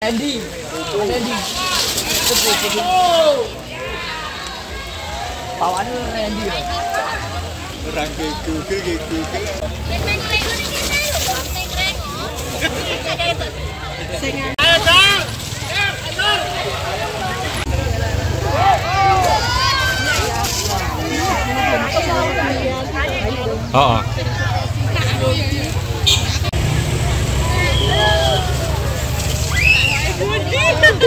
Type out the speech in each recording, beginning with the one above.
Ready. Ready. Tepuk, tepuk. Pawan ready. Orang keku, keku, keku. Ayo, Tang! Ayo, Nur! Oh. oh.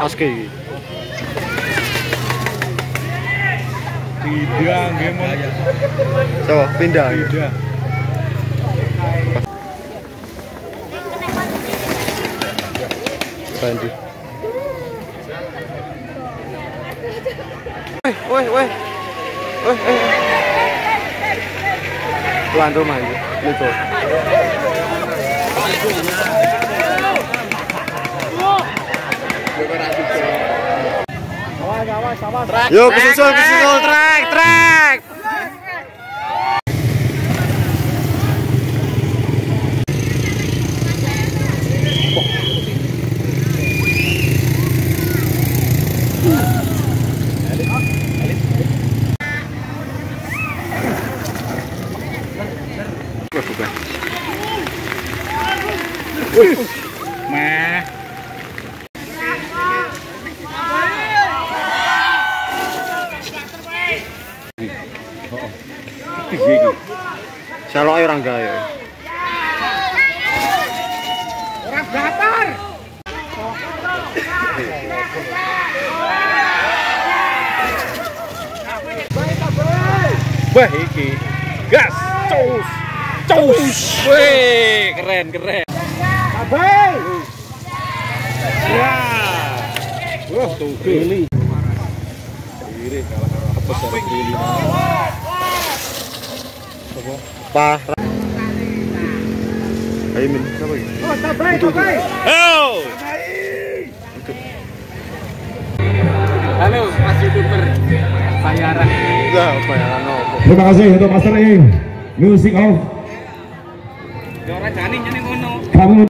Askei. Tidak, gimana? Coba pindah. Tidak. Weh, weh, weh. Weh, eh. Tuan rumah itu. Itu. Yuk, kesusul, kesusul, trek, trek. Bukan. Meh. Piye iki? Shalok orang gaya. Wah, iki. Gas, cus. Cus. Weh, keren, keren. Abai. Ya. Wah, tuh gili. Gili kalah karo apa sih. Parah. Ayo min, siapa itu. Halo. Halo, Mas YouTuber. Bayaran. Apa? Terima kasih untuk Master E Music of Ya jani ngono. kamu